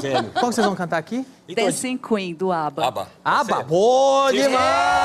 Gênio. Qual que vocês vão cantar aqui? Então, Dancing Queen, do ABBA. ABBA. ABBA, boa é demais!